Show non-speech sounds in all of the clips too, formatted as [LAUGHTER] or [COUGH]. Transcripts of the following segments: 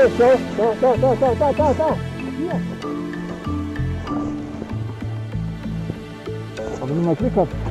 eso. No, no,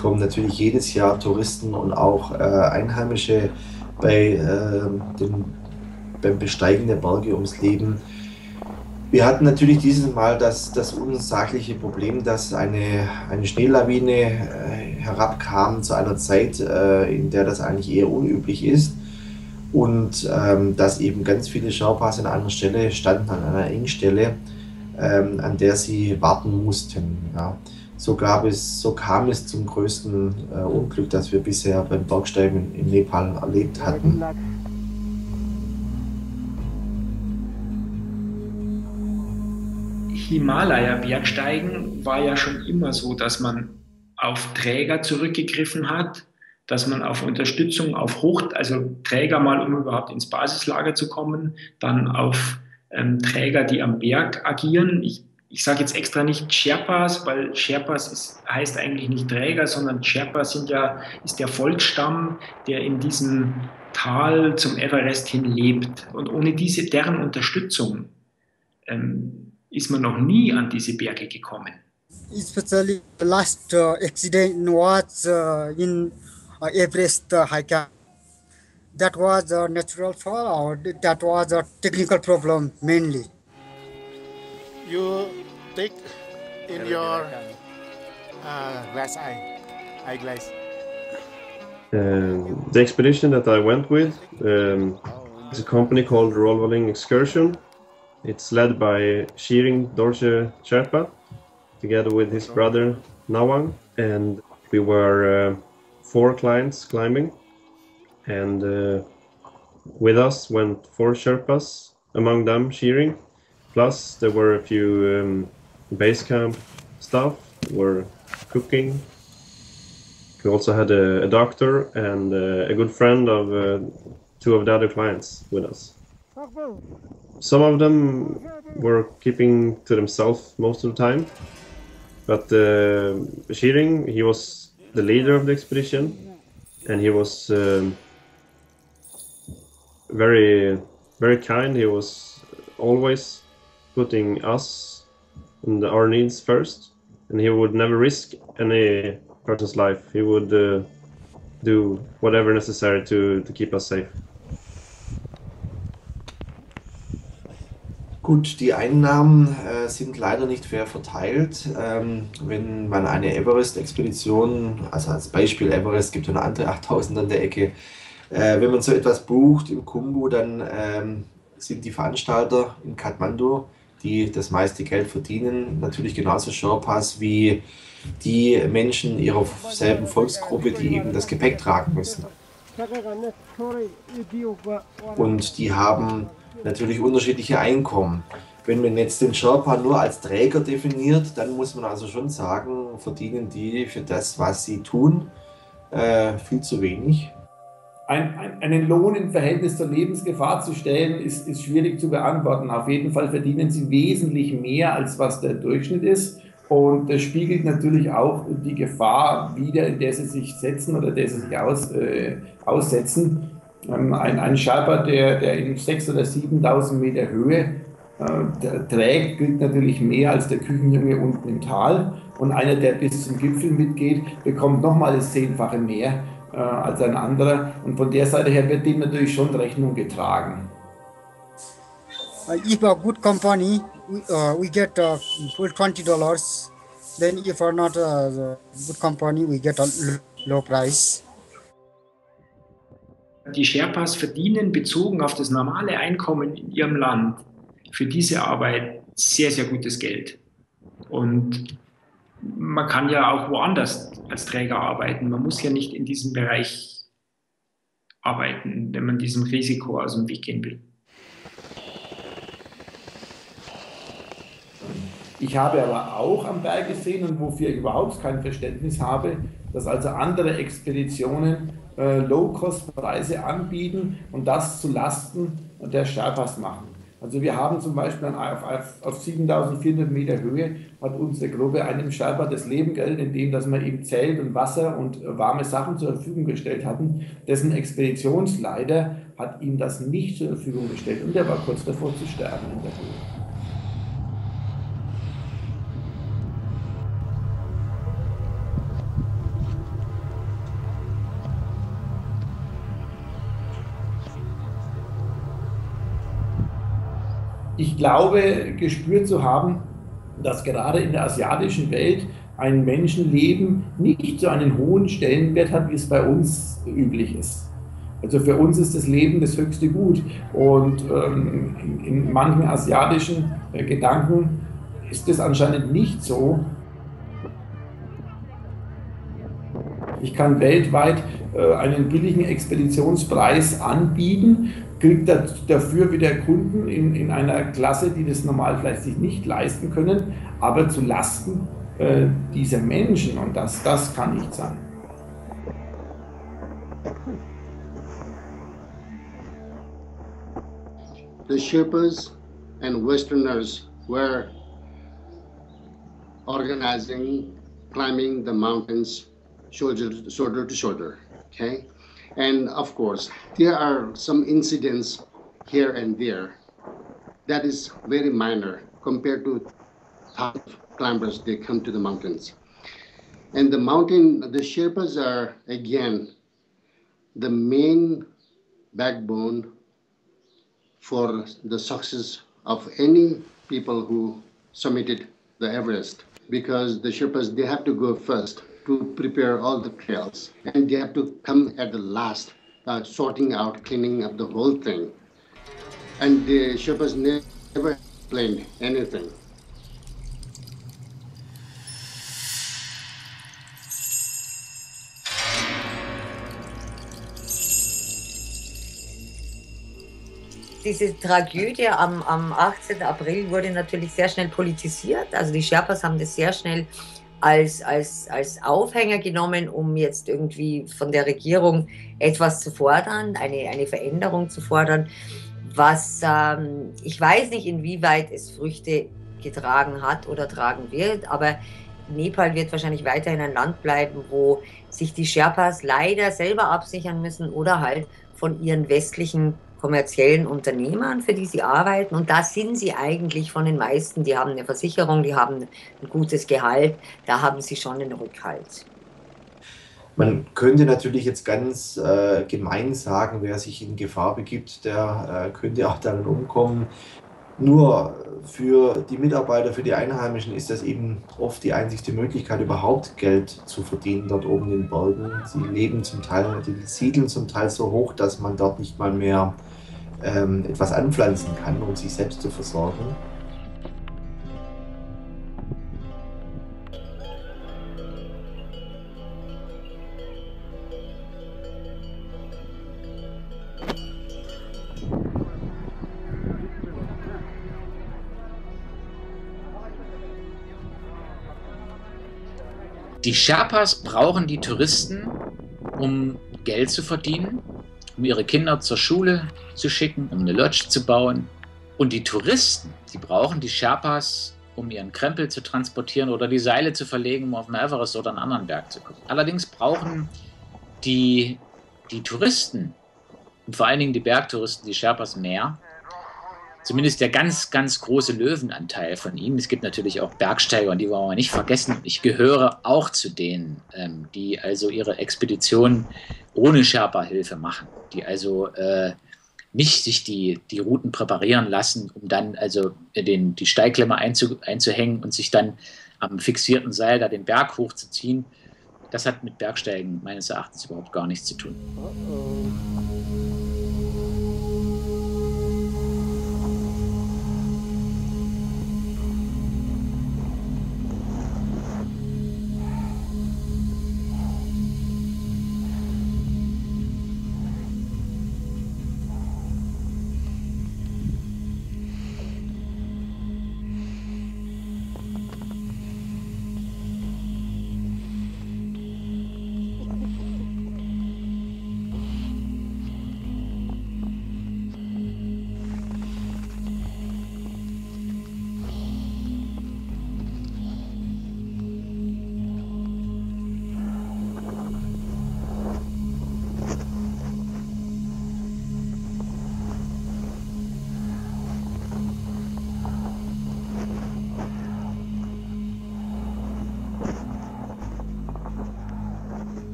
kommen natürlich jedes Jahr Touristen und auch äh, Einheimische bei, äh, den, beim Besteigen der Berge ums Leben. Wir hatten natürlich dieses Mal das, das unsachliche Problem, dass eine, eine Schneelawine äh, herabkam zu einer Zeit, äh, in der das eigentlich eher unüblich ist. Und ähm, dass eben ganz viele Sherpas an einer Stelle standen, an einer Engstelle, ähm, an der sie warten mussten. Ja. So, gab es, so kam es zum größten äh, Unglück, das wir bisher beim Bergsteigen in, Nepal erlebt hatten. Himalaya-Bergsteigen war ja schon immer so, dass man auf Träger zurückgegriffen hat, dass man auf Unterstützung, auf Hoch, also Träger mal, um überhaupt ins Basislager zu kommen, dann auf ähm, Träger, die am Berg agieren. Ich, ich sage jetzt extra nicht Sherpas, weil Sherpas ist, heißt eigentlich nicht Träger, sondern Sherpas sind ja, ist der Volksstamm, der in diesem Tal zum Everest hin lebt. Und ohne diese, deren Unterstützung ähm, ist man noch nie an diese Berge gekommen. Especially last uh, accident was uh, in uh, Everest uh, high camp. That was a natural fall or that was a technical problem mainly. You take in your uh, glass eye, eyeglass. Um, the expedition that I went with um, is a company called Rolvaling Excursion. It's led by Shiring Dorje Sherpa, together with his brother Nawang, and we were uh, four clients climbing, and uh, with us went four Sherpas, among them Shiring. Plus, there were a few um, base camp staff who were cooking. We also had a, a doctor and uh, a good friend of uh, two of the other clients with us. Some of them were keeping to themselves most of the time, but uh, Shiring, he was the leader of the expedition, and he was um, very, very kind. He was always putting us and our needs first, and he would never risk any person's life. He would uh, do whatever necessary to, to keep us safe. Gut, die Einnahmen äh, sind leider nicht fair verteilt. Ähm, wenn man eine Everest-Expedition, also als Beispiel Everest gibt es eine andere 8000 an der Ecke, äh, wenn man so etwas bucht im Kumbu, dann ähm, sind die Veranstalter in Kathmandu, die das meiste Geld verdienen, natürlich genauso Sherpas wie die Menschen ihrer selben Volksgruppe, die eben das Gepäck tragen müssen. Und die haben natürlich unterschiedliche Einkommen. Wenn man jetzt den Sherpa nur als Träger definiert, dann muss man also schon sagen, verdienen die für das, was sie tun, äh, viel zu wenig. Ein, ein, einen Lohn im Verhältnis zur Lebensgefahr zu stellen, ist, ist schwierig zu beantworten. Auf jeden Fall verdienen sie wesentlich mehr, als was der Durchschnitt ist. Und das spiegelt natürlich auch die Gefahr wider, in der sie sich setzen oder der sie sich aus, äh, aussetzen. Ähm, ein, ein Sherpa, der, der in 6.000 oder 7.000 Meter Höhe äh, trägt, gilt natürlich mehr als der Küchenjunge unten im Tal. Und einer, der bis zum Gipfel mitgeht, bekommt nochmal das Zehnfache mehr äh, als ein anderer. Und von der Seite her wird dem natürlich schon Rechnung getragen. if a good company, we, uh, we get uh, full twenty dollars. Then if are not a good company, we get a low price. Die Sherpas verdienen bezogen auf das normale Einkommen in ihrem Land für diese Arbeit sehr, sehr gutes Geld. Und man kann ja auch woanders als Träger arbeiten. Man muss ja nicht in diesem Bereich arbeiten, wenn man diesem Risiko aus dem Weg gehen will. Ich habe aber auch am Berg gesehen und wofür ich überhaupt kein Verständnis habe, dass also andere Expeditionen äh, Low-Cost-Preise anbieten und das zu Lasten der Sherpas machen. Also wir haben zum Beispiel auf, auf, auf 7400 Meter Höhe hat unsere Gruppe einem Sherpa das Leben gerettet, indem dass wir ihm Zelt und Wasser und warme Sachen zur Verfügung gestellt hatten. Dessen Expeditionsleiter hat ihm das nicht zur Verfügung gestellt und er war kurz davor zu sterben in der Höhe. Ich glaube, gespürt zu haben, dass gerade in der asiatischen Welt ein Menschenleben nicht so einen hohen Stellenwert hat, wie es bei uns üblich ist. Also für uns ist das Leben das höchste Gut. Und ähm, in, in, manchen asiatischen äh, Gedanken ist das anscheinend nicht so. Ich kann weltweit äh, einen billigen Expeditionspreis anbieten kriegt dafür wieder Kunden in, in einer Klasse, die das normal vielleicht sich nicht leisten können, aber zu Lasten äh, dieser Menschen und das, das kann nicht sein. The Sherpas and Westerners were organizing climbing the mountains shoulder, shoulder to shoulder. Okay, And of course, there are some incidents here and there that is very minor compared to top climbers they come to the mountains. And the mountain, the Sherpas are again the main backbone for the success of any people who summited the Everest because the Sherpas they have to go first to prepare all the trails. And they have to come at the last, uh, sorting out, cleaning up the whole thing. And the Sherpas never explained anything. diese Tragödie am, am 18. April wurde natürlich sehr schnell politisiert. Also die Sherpas haben das sehr schnell als, als, als Aufhänger genommen, um jetzt irgendwie von der Regierung etwas zu fordern, eine, eine Veränderung zu fordern, was ähm, ich weiß nicht, inwieweit es Früchte getragen hat oder tragen wird, aber Nepal wird wahrscheinlich weiterhin ein Land bleiben, wo sich die Sherpas leider selber absichern müssen oder halt von ihren westlichen kommerziellen Unternehmern, für die sie arbeiten. Und da sind sie eigentlich von den meisten, die haben eine Versicherung, die haben ein gutes Gehalt, da haben sie schon einen Rückhalt. Man könnte natürlich jetzt ganz äh, gemein sagen, wer sich in Gefahr begibt, der äh, könnte auch darin umkommen. Nur für die Mitarbeiter, für die Einheimischen ist das eben oft die einzigste Möglichkeit, überhaupt Geld zu verdienen dort oben in den Bergen. Sie leben zum Teil, die siedeln zum Teil so hoch, dass man dort nicht mal mehr ähm, etwas anpflanzen kann, um sich selbst zu versorgen. Die Sherpas brauchen die Touristen, um Geld zu verdienen um ihre Kinder zur Schule zu schicken, um eine Lodge zu bauen. Und die Touristen, die brauchen die Sherpas, um ihren Krempel zu transportieren oder die Seile zu verlegen, um auf den Everest oder einen anderen Berg zu kommen. Allerdings brauchen die, die Touristen und vor allen Dingen die Bergtouristen, die Sherpas mehr, zumindest der ganz, ganz große Löwenanteil von ihnen. Es gibt natürlich auch Bergsteiger und die wollen wir nicht vergessen. Ich gehöre auch zu denen, ähm, die also ihre Expedition ohne Sherpa-Hilfe machen, die also äh, nicht sich die, die Routen präparieren lassen, um dann also den, die Steigklemmer einzu, einzuhängen und sich dann am fixierten Seil da den Berg hochzuziehen. Das hat mit Bergsteigen meines Erachtens überhaupt gar nichts zu tun. Uh -oh.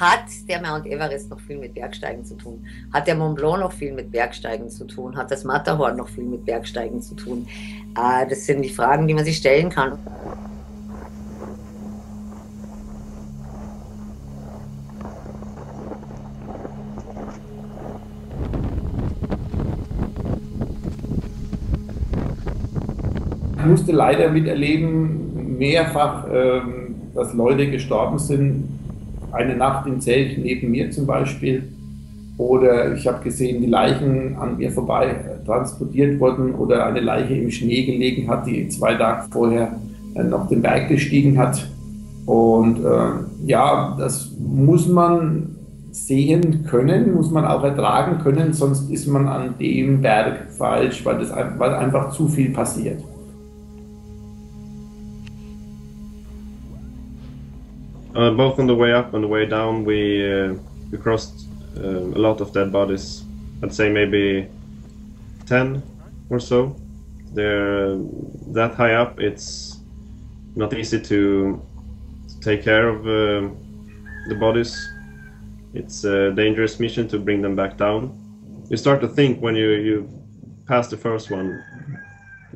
Hat der Mount Everest noch viel mit Bergsteigen zu tun? Hat der Mont Blanc noch viel mit Bergsteigen zu tun? Hat das Matterhorn noch viel mit Bergsteigen zu tun? Äh, das sind die Fragen, die man sich stellen kann. Ich musste leider miterleben, mehrfach, ähm, dass Leute gestorben sind, eine Nacht im Zelt neben mir zum Beispiel. Oder ich habe gesehen, die Leichen an mir vorbei transportiert wurden oder eine Leiche im Schnee gelegen hat, die zwei Tage vorher äh, noch den Berg gestiegen hat. Und äh, ja, das muss man sehen können, muss man auch ertragen können, sonst ist man an dem Berg falsch, weil, das, weil einfach zu viel passiert. Uh, both on the way up and the way down, we uh, we crossed uh, a lot of dead bodies. I'd say maybe ten or so. They're that high up. It's not easy to, to take care of uh, the bodies. It's a dangerous mission to bring them back down. You start to think when you you pass the first one.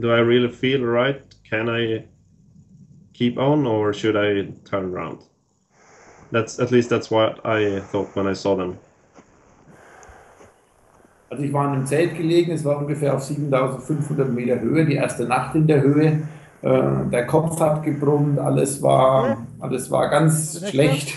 Do I really feel right? Can I keep on, or should I turn around? That's at least that's what I thought when I saw them. Also ich war in einem Zelt gelegen, es war ungefähr auf 7500 Meter Höhe, die erste Nacht in der Höhe. Äh, der Kopf hat gebrummt, alles war, alles war ganz schlecht,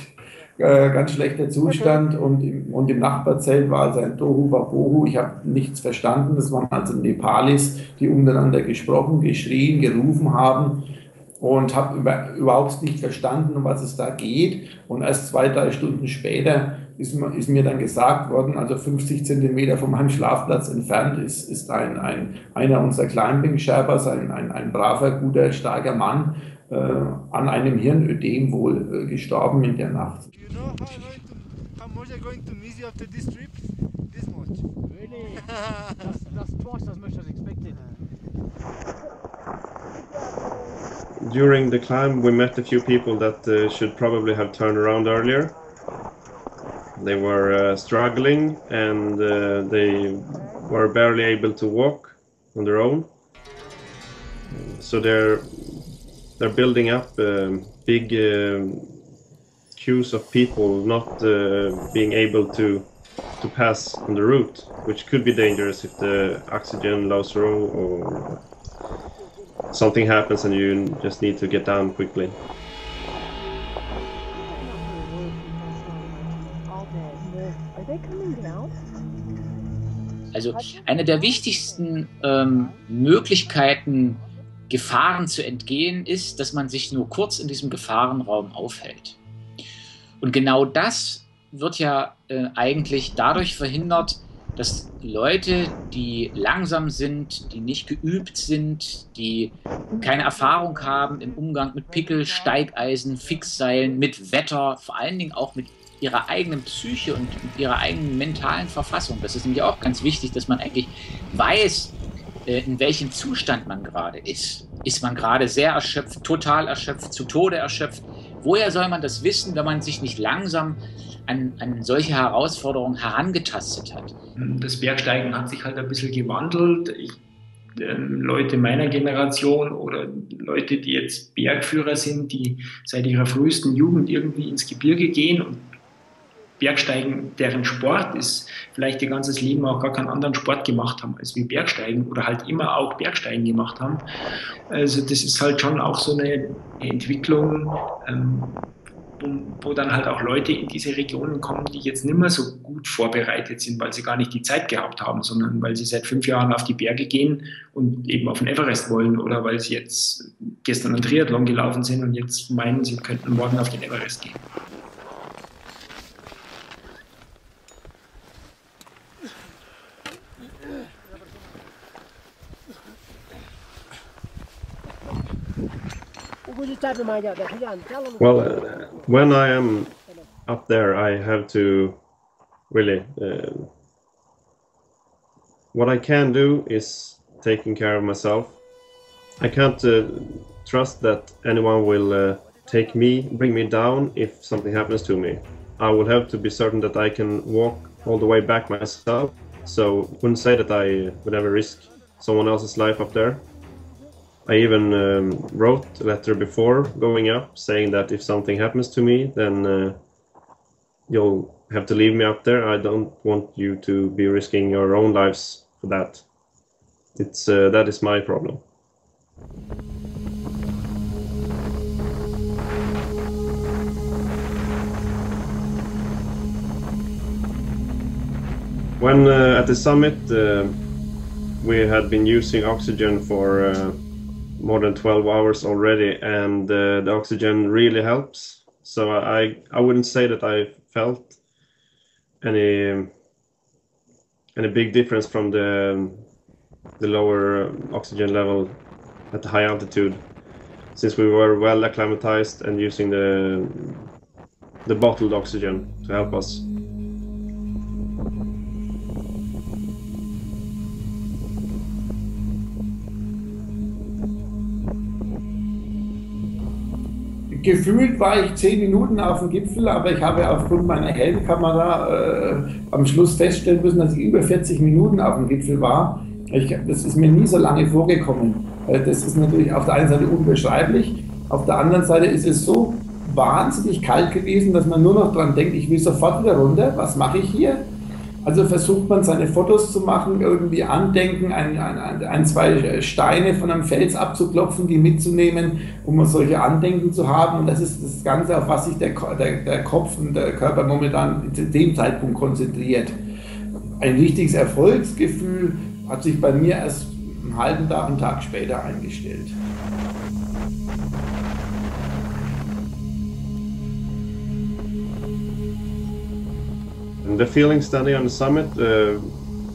äh, ganz schlechter Zustand und im, und im Nachbarzelt war also ein Tohu Wabohu. Ich habe nichts verstanden, das waren also Nepalis, die untereinander gesprochen, geschrien, gerufen haben und habe über, überhaupt nicht verstanden, um was es da geht. Und erst zwei, drei Stunden später ist, ist mir dann gesagt worden, also 50 Zentimeter von meinem Schlafplatz entfernt ist, ist ein, ein, einer unserer Climbing-Sherpas, ein, ein, ein braver, guter, starker Mann, äh, an einem Hirnödem wohl äh, gestorben in der Nacht. You know how, how much are going to miss you after this trip? This much. Really? [LAUGHS] that's, that's twice as much as expected. [LAUGHS] during the climb, we met a few people that uh, should probably have turned around earlier. They were uh, struggling and uh, they were barely able to walk on their own. So they're they're building up um, big um, queues of people not uh, being able to to pass on the route, which could be dangerous if the oxygen lows low or something happens and you just need to get down quickly. Also eine der wichtigsten ähm, Möglichkeiten, Gefahren zu entgehen, ist, dass man sich nur kurz in diesem Gefahrenraum aufhält. Und genau das wird ja äh, eigentlich dadurch verhindert, dass Leute, die langsam sind, die nicht geübt sind, die keine Erfahrung haben im Umgang mit Pickel, Steigeisen, Fixseilen, mit Wetter, vor allen Dingen auch mit ihrer eigenen Psyche und ihrer eigenen mentalen Verfassung. Das ist nämlich auch ganz wichtig, dass man eigentlich weiß, äh, in welchem Zustand man gerade ist. Ist man gerade sehr erschöpft, total erschöpft, zu Tode erschöpft? Woher soll man das wissen, wenn man sich nicht langsam an, an solche Herausforderungen herangetastet hat. Das Bergsteigen hat sich halt ein bisschen gewandelt. Ich, äh, Leute meiner Generation oder Leute, die jetzt Bergführer sind, die seit ihrer frühesten Jugend irgendwie ins Gebirge gehen und Bergsteigen deren Sport ist, vielleicht ihr ganzes Leben auch gar keinen anderen Sport gemacht haben als wie Bergsteigen oder halt immer auch Bergsteigen gemacht haben. Also das ist halt schon auch so eine Entwicklung, ähm, wo, dann halt auch Leute in diese Regionen kommen, die jetzt nicht mehr so gut vorbereitet sind, weil sie gar nicht die Zeit gehabt haben, sondern weil sie seit fünf Jahren auf die Berge gehen und eben auf den Everest wollen oder weil sie jetzt gestern einen Triathlon gelaufen sind und jetzt meinen, sie könnten morgen auf den Everest gehen. Well, uh, when I am up there, I have to really. Uh, what I can do is taking care of myself. I can't uh, trust that anyone will uh, take me, bring me down if something happens to me. I will have to be certain that I can walk all the way back myself. So, wouldn't say that I would ever risk someone else's life up there. I even um, wrote a letter before going up saying that if something happens to me, then uh, you'll have to leave me up there. I don't want you to be risking your own lives for that. It's uh, that is my problem. When uh, at the summit, uh, we had been using oxygen for uh, more than 12 hours already and uh, the oxygen really helps. So i i wouldn't say that i felt any any big difference from the the lower oxygen level at the high altitude since we were well acclimatized and using the the bottled oxygen to help us gefühlt war ich zehn Minuten auf dem Gipfel, aber ich habe aufgrund meiner Helmkamera äh, am Schluss feststellen müssen, dass ich über 40 Minuten auf dem Gipfel war. Ich, das ist mir nie so lange vorgekommen. Äh, das ist natürlich auf der einen Seite unbeschreiblich, auf der anderen Seite ist es so wahnsinnig kalt gewesen, dass man nur noch dran denkt, ich will sofort wieder runter. Was mache ich hier? Also versucht man seine Fotos zu machen, irgendwie andenken, ein, ein, ein, zwei Steine von einem Fels abzuklopfen, die mitzunehmen, um solche Andenken zu haben. Und das ist das Ganze, auf was sich der, der, der Kopf und der Körper momentan zu dem Zeitpunkt konzentriert. Ein richtiges Erfolgsgefühl hat sich bei mir erst einen halben Tag, einen Tag später eingestellt. The feeling study on the summit uh,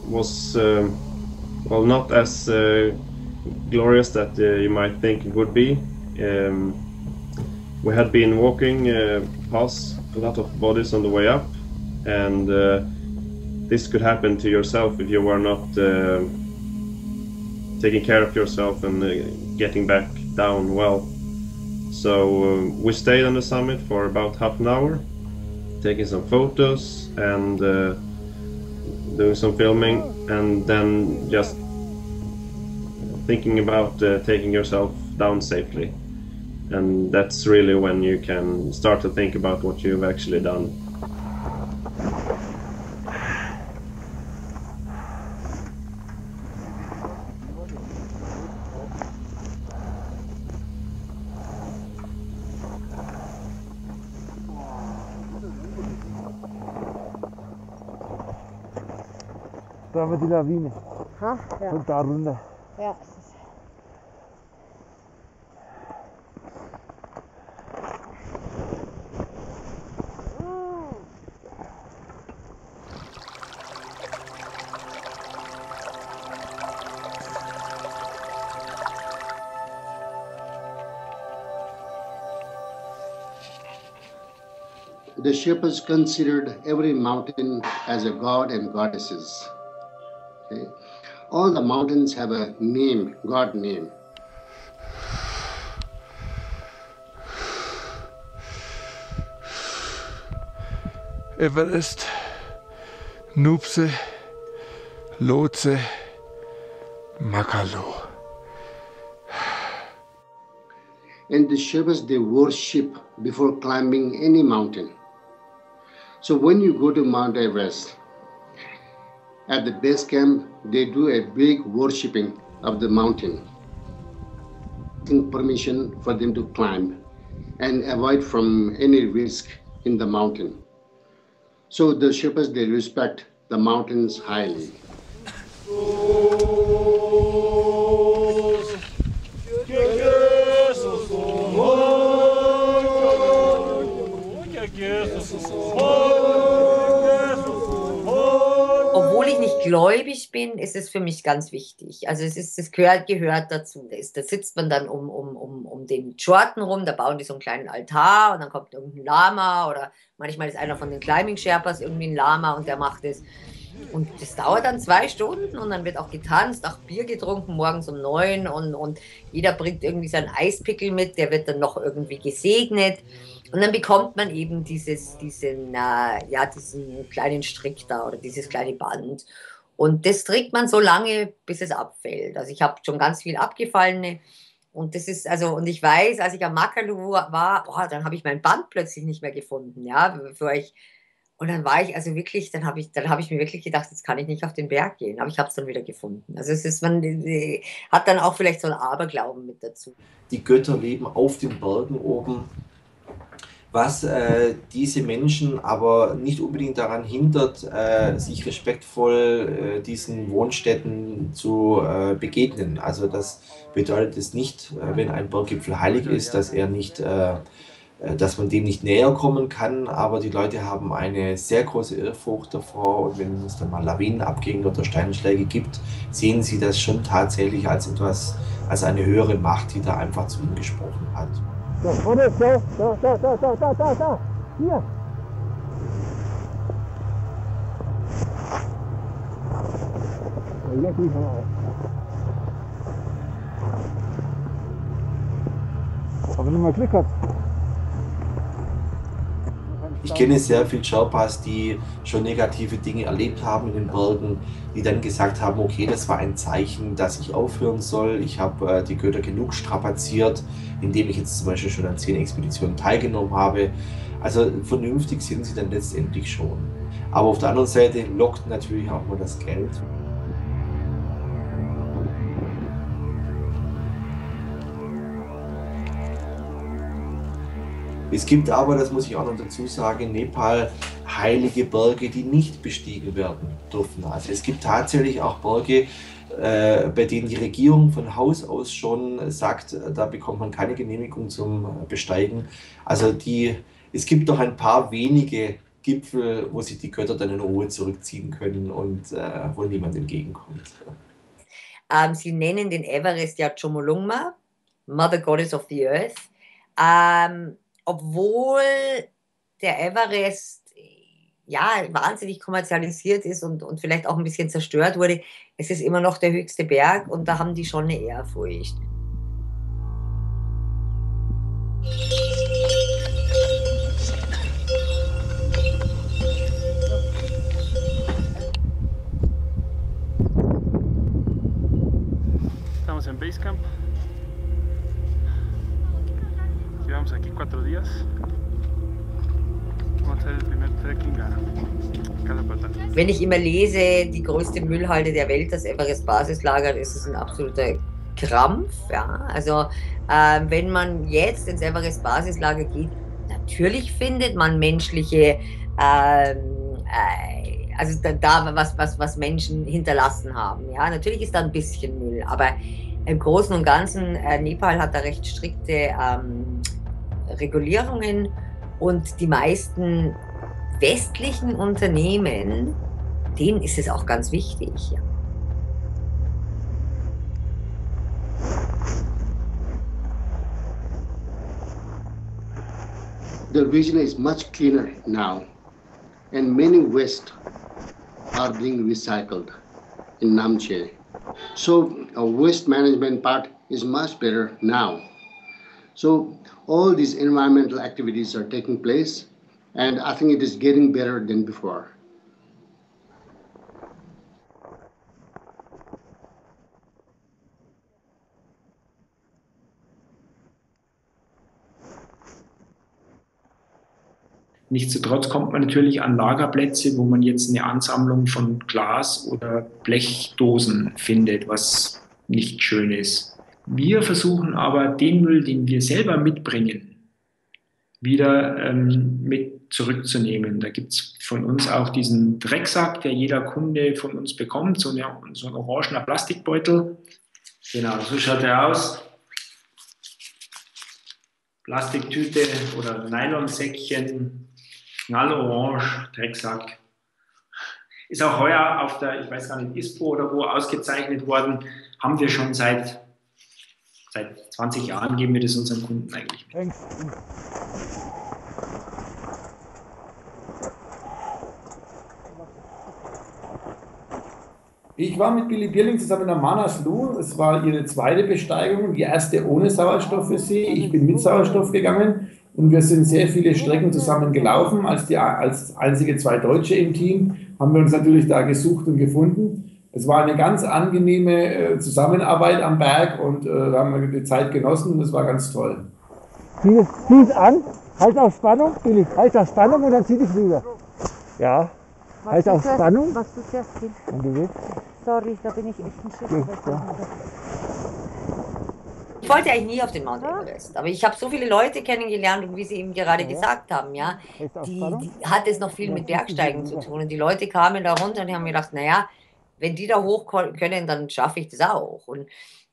was uh, well not as uh, glorious that uh, you might think it would be. Um, we had been walking uh, past a lot of bodies on the way up, and uh, this could happen to yourself if you were not taking care of yourself and getting back down well. So we stayed on the summit for about half an hour taking some photos and uh, doing some filming and then just thinking about uh, taking yourself down safely. And that's really when you can start to think about what you've actually done Da war die Lawine. Ha? Ja. Und da runter. Ja. The Sherpas considered every mountain as a god and goddesses. All the mountains have a name, God name. Everest, Nupse, Lhotse, Makalu. And the Sherpas, they worship before climbing any mountain. So when you go to Mount Everest, at the base camp, they do a big worshipping of the mountain, permission for them to climb and avoid from any risk in the mountain. So the Sherpas, they respect the mountains highly. Gläubig bin, ist es für mich ganz wichtig. Also es ist, es gehört, gehört dazu. Da, sitzt man dann um, um, um, um den Chorten rum, da bauen die so einen kleinen Altar und dann kommt irgendein Lama oder manchmal ist einer von den Climbing Sherpas irgendwie ein Lama und der macht es. Und das dauert dann zwei Stunden und dann wird auch getanzt, auch Bier getrunken morgens um neun und, und jeder bringt irgendwie seinen Eispickel mit, der wird dann noch irgendwie gesegnet. Und dann bekommt man eben dieses, diesen, äh, ja, diesen kleinen Strick da oder dieses kleine Band. Und das trägt man so lange, bis es abfällt. Also ich habe schon ganz viel abgefallene. Und das ist, also, und ich weiß, als ich am Makalu war, boah, dann habe ich mein Band plötzlich nicht mehr gefunden, ja, bevor ich, und dann war ich also wirklich, dann habe ich, dann habe ich mir wirklich gedacht, jetzt kann ich nicht auf den Berg gehen, aber ich habe es dann wieder gefunden. Also es ist, man äh, hat dann auch vielleicht so einen Aberglauben mit dazu. Die Götter leben auf den Bergen oben was äh, diese Menschen aber nicht unbedingt daran hindert, äh, sich respektvoll äh, diesen Wohnstätten zu äh, begegnen. Also das bedeutet es nicht, äh, wenn ein Berggipfel heilig ist, dass er nicht, äh, dass man dem nicht näher kommen kann, aber die Leute haben eine sehr große Ehrfurcht davor und wenn es dann mal Lawinenabgänge oder Steinschläge gibt, sehen sie das schon tatsächlich als etwas, als eine höhere Macht, die da einfach zu ihnen gesprochen hat. Da vorne, da, da, da, da, da, da, da, da. Hier. Leck mich mal auf. Aber wenn du mal Glück hast. Ich kenne sehr viele Sherpas, die schon negative Dinge erlebt haben in den Bergen, die dann gesagt haben, okay, das war ein Zeichen, dass ich aufhören soll. Ich habe äh, die Götter genug strapaziert, indem ich jetzt zum Beispiel schon an zehn Expeditionen teilgenommen habe. Also vernünftig sind sie dann letztendlich schon. Aber auf der anderen Seite lockt natürlich auch mal das Geld. Es gibt aber, das muss ich auch noch dazu sagen, in Nepal heilige Berge, die nicht bestiegen werden dürfen. Also es gibt tatsächlich auch Berge, äh, bei denen die Regierung von Haus aus schon sagt, da bekommt man keine Genehmigung zum Besteigen. Also die, es gibt doch ein paar wenige Gipfel, wo sich die Götter dann in Ruhe zurückziehen können und äh, wo niemand entgegenkommt. Ähm, Sie nennen den Everest ja Chomolungma, Mother Goddess of the Earth. Ähm, obwohl der Everest ja wahnsinnig kommerzialisiert ist und, und vielleicht auch ein bisschen zerstört wurde, es ist immer noch der höchste Berg und da haben die schon eine Ehrfurcht. Kalapata. Wenn ich immer lese, die größte Müllhalde der Welt, das Everest Basislager, ist es ein absoluter Krampf. Ja? Also äh, wenn man jetzt ins Everest Basislager geht, natürlich findet man menschliche, ähm, äh, also da, da was, was, was Menschen hinterlassen haben. Ja? Natürlich ist da ein bisschen Müll, aber im Großen und Ganzen, äh, Nepal hat da recht strikte ähm, Regulierungen und die meisten westlichen Unternehmen, denen ist es auch ganz wichtig. The region is much cleaner now, and many waste are being recycled in Namche. So our waste management part is much better now. So all these environmental activities are taking place and I think it is getting better than before. Nichtsdestotrotz kommt man natürlich an Lagerplätze, wo man jetzt eine Ansammlung von Glas- oder Blechdosen findet, was nicht schön ist. Wir versuchen aber den Müll, den wir selber mitbringen, wieder ähm, mit zurückzunehmen. Da gibt es von uns auch diesen Drecksack, der jeder Kunde von uns bekommt, so, eine, so ein orangener Plastikbeutel. Genau, so schaut er aus. Plastiktüte oder Nylonsäckchen, knallorange, Drecksack. Ist auch heuer auf der, ich weiß gar nicht, ISPO oder wo ausgezeichnet worden. Haben wir schon seit, seit 20 Jahren, geben wir das unseren Kunden eigentlich mit. Ich war mit Billy Bierling zusammen am Manaslu. Es war ihre zweite Besteigung, die erste ohne Sauerstoff für sie. Ich bin mit Sauerstoff gegangen und wir sind sehr viele Strecken zusammen gelaufen. Als, die, als einzige zwei Deutsche im Team haben wir uns natürlich da gesucht und gefunden. Es war eine ganz angenehme äh, Zusammenarbeit am Berg und äh, da haben wir die Zeit genossen und es war ganz toll. Zieh es an, halt auf Spannung, Billy, halt auf Spannung und dann zieh dich rüber. Ja, halt auf Spannung. Was du zuerst willst. Und du willst. Sorry, da bin ich echt ein Schiff. Ich wollte eigentlich nie auf den Mount Everest, aber ich habe so viele Leute kennengelernt und wie Sie eben gerade gesagt haben, ja, die, die hat es noch viel mit Bergsteigen zu tun. Und die Leute kamen da runter und die haben gedacht, naja, wenn die da hoch können, dann schaffe ich das auch. Und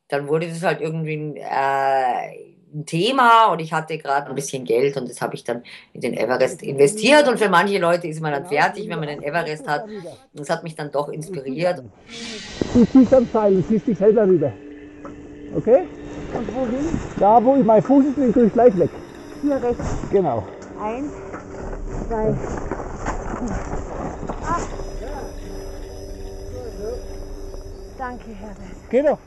dann wurde das halt irgendwie ein, äh, ein Thema und ich hatte gerade ein bisschen Geld und das habe ich dann in den Everest investiert. Und für manche Leute ist man dann fertig, wenn man den Everest hat. Und das hat mich dann doch inspiriert. Du ziehst am Seil und ziehst dich selber rüber. Okay? Und wohin? Da, wo ich mein Fuß ist, tue ich gleich weg. Hier rechts. Genau. Eins, zwei. Danke, Herbert. Geh doch.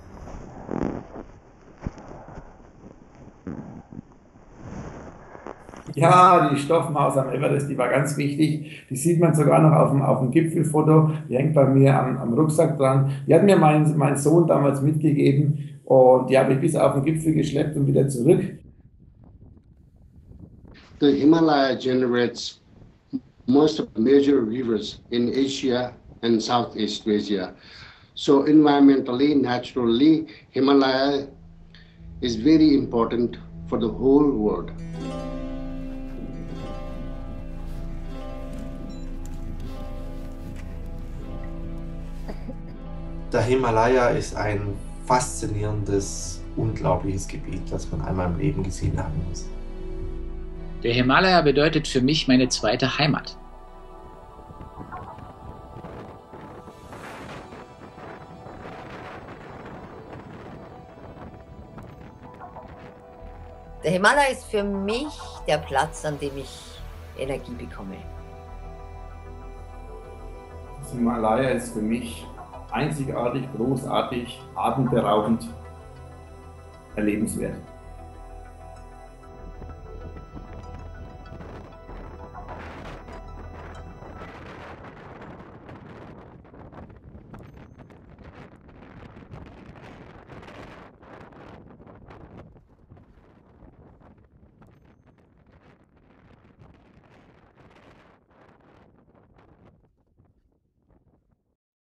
Ja, die Stoffmaus am Everest, die war ganz wichtig. Die sieht man sogar noch auf dem, auf dem Gipfelfoto. Die hängt bei mir am, am Rucksack dran. Die hat mir mein, mein Sohn damals mitgegeben und die habe ich bis auf den Gipfel geschleppt und wieder zurück. The Himalaya generates most of the major rivers in Asia and Southeast Asia. So environmentally, naturally, Himalaya is very important for the whole world. Der Himalaya ist ein faszinierendes, unglaubliches Gebiet, das man einmal im Leben gesehen haben muss. Der Himalaya bedeutet für mich meine zweite Heimat. Der Himalaya ist für mich der Platz, an dem ich Energie bekomme. Das Himalaya ist für mich einzigartig, großartig, atemberaubend, erlebenswert.